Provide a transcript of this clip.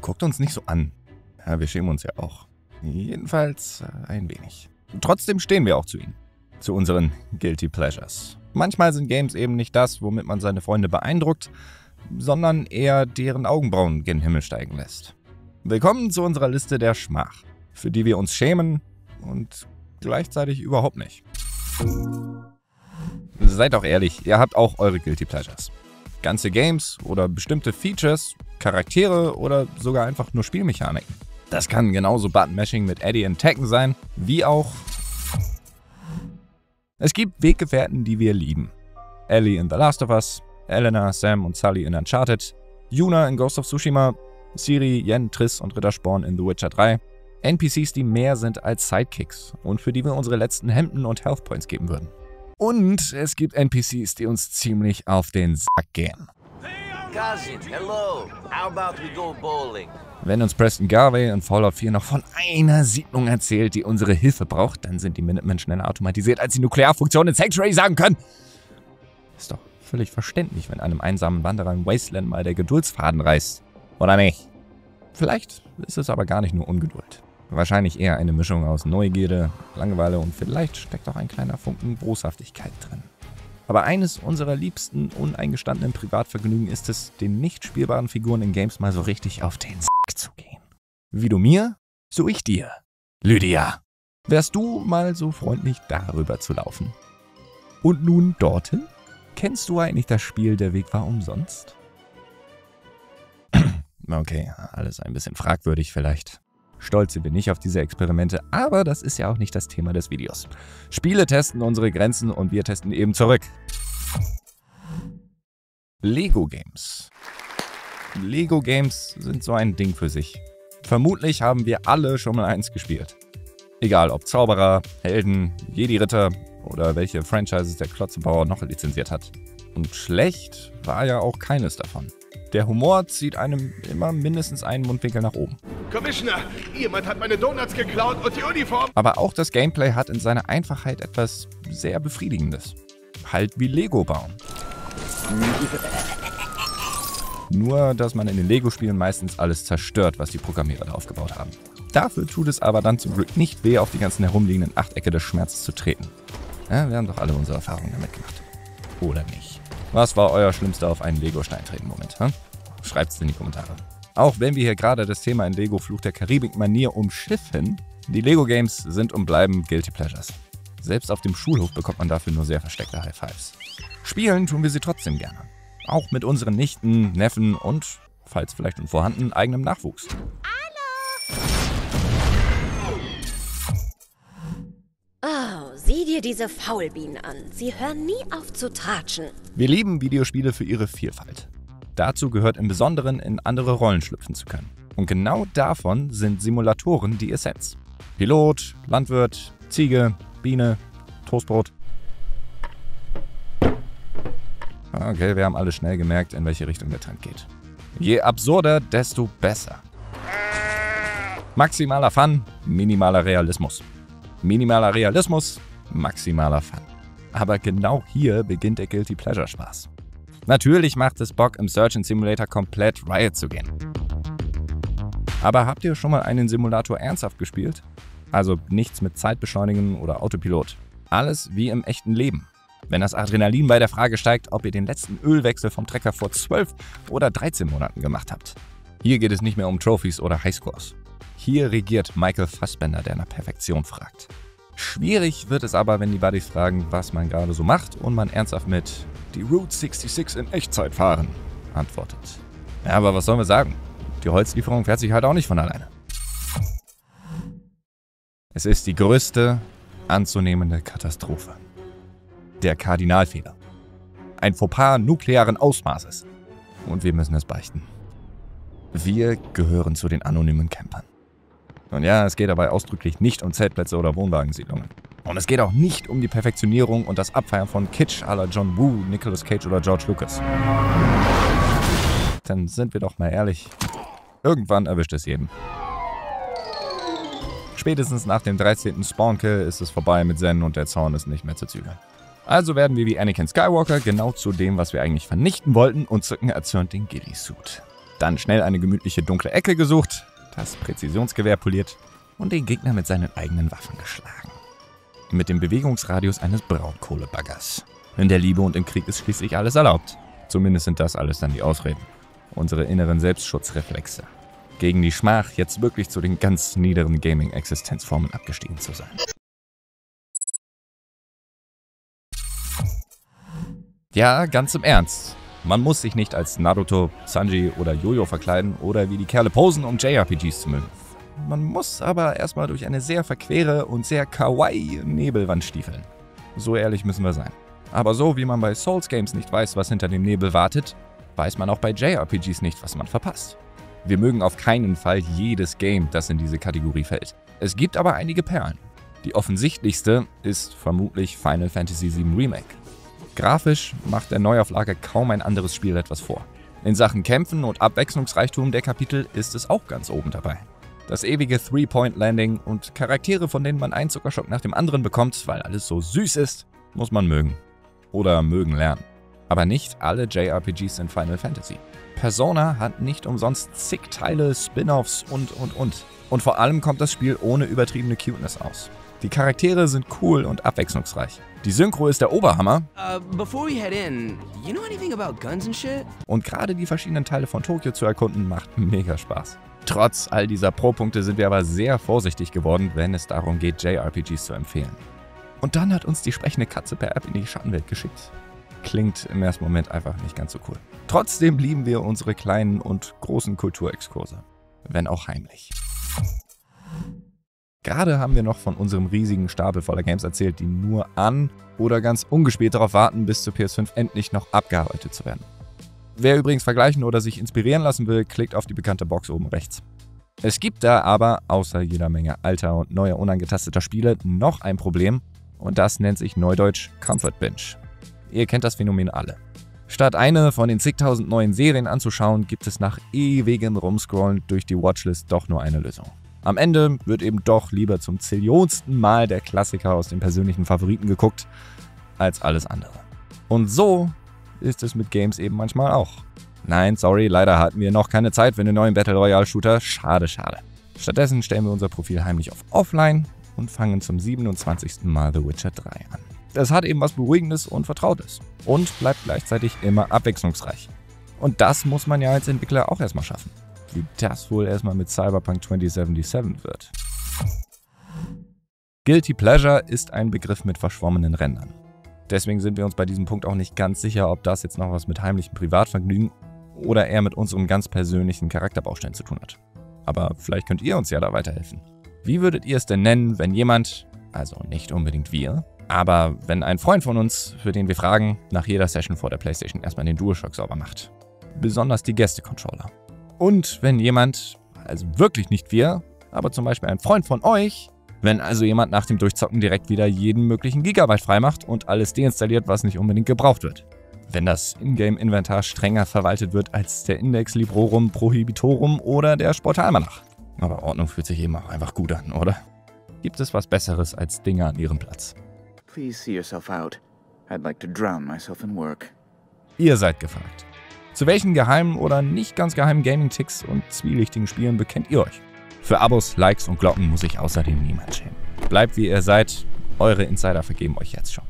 Guckt uns nicht so an. Ja, wir schämen uns ja auch. Jedenfalls äh, ein wenig. Trotzdem stehen wir auch zu ihnen. Zu unseren Guilty Pleasures. Manchmal sind Games eben nicht das, womit man seine Freunde beeindruckt, sondern eher deren Augenbrauen gen Himmel steigen lässt. Willkommen zu unserer Liste der Schmach, für die wir uns schämen und gleichzeitig überhaupt nicht. Seid doch ehrlich, ihr habt auch eure Guilty Pleasures. Ganze Games oder bestimmte Features, Charaktere oder sogar einfach nur Spielmechaniken. Das kann genauso Button-Mashing mit Eddie in Tekken sein, wie auch... Es gibt Weggefährten, die wir lieben. Ellie in The Last of Us, Elena, Sam und Sully in Uncharted, Yuna in Ghost of Tsushima, Siri, Yen, Triss und Rittersporn in The Witcher 3. NPCs, die mehr sind als Sidekicks und für die wir unsere letzten Hemden und Health Points geben würden. Und es gibt NPCs, die uns ziemlich auf den Sack gehen. Cousin, hello. How about we go bowling? Wenn uns Preston Garvey in Fallout 4 noch von einer Siedlung erzählt, die unsere Hilfe braucht, dann sind die Minutemen schneller automatisiert, als die Nuklearfunktion in Sanctuary sagen können. Ist doch völlig verständlich, wenn einem einsamen Wanderer im Wasteland mal der Geduldsfaden reißt. Oder nicht? Vielleicht ist es aber gar nicht nur Ungeduld. Wahrscheinlich eher eine Mischung aus Neugierde, Langeweile und vielleicht steckt auch ein kleiner Funken Boshaftigkeit drin. Aber eines unserer liebsten uneingestandenen Privatvergnügen ist es, den nicht spielbaren Figuren in Games mal so richtig auf den Sack zu gehen. Wie du mir, so ich dir. Lydia, wärst du mal so freundlich darüber zu laufen? Und nun dorthin? Kennst du eigentlich das Spiel Der Weg war umsonst? Okay, alles ein bisschen fragwürdig vielleicht. Stolz sind wir nicht auf diese Experimente, aber das ist ja auch nicht das Thema des Videos. Spiele testen unsere Grenzen und wir testen eben zurück. Lego Games. Lego Games sind so ein Ding für sich. Vermutlich haben wir alle schon mal eins gespielt. Egal ob Zauberer, Helden, Jedi-Ritter oder welche Franchises der Klotzebauer noch lizenziert hat. Und schlecht war ja auch keines davon. Der Humor zieht einem immer mindestens einen Mundwinkel nach oben. Commissioner, jemand hat meine Donuts geklaut und die Uniform. Aber auch das Gameplay hat in seiner Einfachheit etwas sehr Befriedigendes. Halt wie Lego bauen. Nur, dass man in den Lego-Spielen meistens alles zerstört, was die Programmierer da aufgebaut haben. Dafür tut es aber dann zum Glück nicht weh, auf die ganzen herumliegenden Achtecke des Schmerzes zu treten. Ja, wir haben doch alle unsere Erfahrungen damit gemacht. Oder nicht? Was war euer schlimmster auf einen Lego-Stein treten Moment? Hm? Schreibt's in die Kommentare. Auch wenn wir hier gerade das Thema in Lego Fluch der Karibik-Manier umschiffen, die Lego-Games sind und bleiben Guilty Pleasures. Selbst auf dem Schulhof bekommt man dafür nur sehr versteckte High Fives. Spielen tun wir sie trotzdem gerne. Auch mit unseren Nichten, Neffen und, falls vielleicht vorhanden, eigenem Nachwuchs. Oh, sieh dir diese Faulbienen an. Sie hören nie auf zu tratschen. Wir lieben Videospiele für ihre Vielfalt. Dazu gehört im Besonderen, in andere Rollen schlüpfen zu können. Und genau davon sind Simulatoren die Essenz. Pilot, Landwirt, Ziege, Biene, Toastbrot. Okay, wir haben alle schnell gemerkt, in welche Richtung der Trend geht. Je absurder, desto besser. Maximaler Fun, minimaler Realismus. Minimaler Realismus, maximaler Fun. Aber genau hier beginnt der Guilty Pleasure Spaß. Natürlich macht es Bock, im Search Simulator komplett Riot zu gehen. Aber habt ihr schon mal einen Simulator ernsthaft gespielt? Also nichts mit Zeitbeschleunigen oder Autopilot. Alles wie im echten Leben. Wenn das Adrenalin bei der Frage steigt, ob ihr den letzten Ölwechsel vom Trecker vor 12 oder 13 Monaten gemacht habt. Hier geht es nicht mehr um Trophies oder Highscores. Hier regiert Michael Fassbender, der nach Perfektion fragt. Schwierig wird es aber, wenn die Buddies fragen, was man gerade so macht und man ernsthaft mit die Route 66 in Echtzeit fahren antwortet. Ja, aber was sollen wir sagen? Die Holzlieferung fährt sich halt auch nicht von alleine. Es ist die größte anzunehmende Katastrophe. Der Kardinalfehler. Ein Fauxpas nuklearen Ausmaßes. Und wir müssen es beichten. Wir gehören zu den anonymen Campern. Und ja, es geht dabei ausdrücklich nicht um Zeltplätze oder Wohnwagensiedlungen. Und es geht auch nicht um die Perfektionierung und das Abfeiern von Kitsch à la John Woo, Nicolas Cage oder George Lucas. Dann sind wir doch mal ehrlich. Irgendwann erwischt es jeden. Spätestens nach dem 13. Spawnkill ist es vorbei mit Zen und der Zaun ist nicht mehr zu zügeln. Also werden wir wie Anakin Skywalker genau zu dem, was wir eigentlich vernichten wollten und zücken erzürnt den Ghillie-Suit. Dann schnell eine gemütliche dunkle Ecke gesucht, das Präzisionsgewehr poliert und den Gegner mit seinen eigenen Waffen geschlagen. Mit dem Bewegungsradius eines Braunkohlebaggers. In der Liebe und im Krieg ist schließlich alles erlaubt. Zumindest sind das alles dann die Ausreden. Unsere inneren Selbstschutzreflexe. Gegen die Schmach, jetzt wirklich zu den ganz niederen Gaming-Existenzformen abgestiegen zu sein. Ja, ganz im Ernst. Man muss sich nicht als Naruto, Sanji oder Jojo verkleiden oder wie die Kerle posen, um JRPGs zu mögen. Man muss aber erstmal durch eine sehr verquere und sehr kawaii Nebelwand stiefeln. So ehrlich müssen wir sein. Aber so wie man bei Souls Games nicht weiß, was hinter dem Nebel wartet, weiß man auch bei JRPGs nicht, was man verpasst. Wir mögen auf keinen Fall jedes Game, das in diese Kategorie fällt. Es gibt aber einige Perlen. Die offensichtlichste ist vermutlich Final Fantasy VII Remake. Grafisch macht der Neuauflage kaum ein anderes Spiel etwas vor. In Sachen Kämpfen und Abwechslungsreichtum der Kapitel ist es auch ganz oben dabei. Das ewige Three-Point-Landing und Charaktere, von denen man einen Zuckerschock nach dem anderen bekommt, weil alles so süß ist, muss man mögen. Oder mögen lernen. Aber nicht alle JRPGs sind Final Fantasy. Persona hat nicht umsonst zig Teile, Spin-offs und und und. Und vor allem kommt das Spiel ohne übertriebene Cuteness aus. Die Charaktere sind cool und abwechslungsreich. Die Synchro ist der Oberhammer. Uh, in, you know? Und gerade die verschiedenen Teile von Tokio zu erkunden macht mega Spaß. Trotz all dieser Pro-Punkte sind wir aber sehr vorsichtig geworden, wenn es darum geht, JRPGs zu empfehlen. Und dann hat uns die sprechende Katze per App in die Schattenwelt geschickt. Klingt im ersten Moment einfach nicht ganz so cool. Trotzdem lieben wir unsere kleinen und großen Kulturexkurse. Wenn auch heimlich. Gerade haben wir noch von unserem riesigen Stapel voller Games erzählt, die nur an oder ganz ungespielt darauf warten, bis zur PS5 endlich noch abgearbeitet zu werden. Wer übrigens vergleichen oder sich inspirieren lassen will, klickt auf die bekannte Box oben rechts. Es gibt da aber, außer jeder Menge alter und neuer unangetasteter Spiele, noch ein Problem und das nennt sich neudeutsch Comfort Binge. Ihr kennt das Phänomen alle. Statt eine von den zigtausend neuen Serien anzuschauen, gibt es nach ewigem Rumscrollen durch die Watchlist doch nur eine Lösung. Am Ende wird eben doch lieber zum zillionsten Mal der Klassiker aus den persönlichen Favoriten geguckt, als alles andere. Und so ist es mit Games eben manchmal auch. Nein, sorry, leider hatten wir noch keine Zeit für einen neuen Battle Royale Shooter. Schade, schade. Stattdessen stellen wir unser Profil heimlich auf Offline und fangen zum 27. Mal The Witcher 3 an. Das hat eben was Beruhigendes und Vertrautes und bleibt gleichzeitig immer abwechslungsreich. Und das muss man ja als Entwickler auch erstmal schaffen. Wie das wohl erstmal mit Cyberpunk 2077 wird. Guilty Pleasure ist ein Begriff mit verschwommenen Rändern. Deswegen sind wir uns bei diesem Punkt auch nicht ganz sicher, ob das jetzt noch was mit heimlichem Privatvergnügen oder eher mit unserem ganz persönlichen Charakterbaustein zu tun hat. Aber vielleicht könnt ihr uns ja da weiterhelfen. Wie würdet ihr es denn nennen, wenn jemand, also nicht unbedingt wir, aber wenn ein Freund von uns, für den wir fragen, nach jeder Session vor der PlayStation erstmal den DualShock sauber macht? Besonders die Gäste-Controller. Und wenn jemand, also wirklich nicht wir, aber zum Beispiel ein Freund von euch, wenn also jemand nach dem Durchzocken direkt wieder jeden möglichen Gigabyte freimacht und alles deinstalliert, was nicht unbedingt gebraucht wird. Wenn das Ingame-Inventar strenger verwaltet wird als der Index Librorum Prohibitorum oder der Sportalmanach. Aber Ordnung fühlt sich eben auch einfach gut an, oder? Gibt es was Besseres als Dinge an ihrem Platz? Please see yourself out. I'd like to drown myself in work. Ihr seid gefragt. Zu welchen geheimen oder nicht ganz geheimen Gaming-Ticks und zwielichtigen Spielen bekennt ihr euch? Für Abos, Likes und Glocken muss ich außerdem niemand schämen. Bleibt wie ihr seid, eure Insider vergeben euch jetzt schon.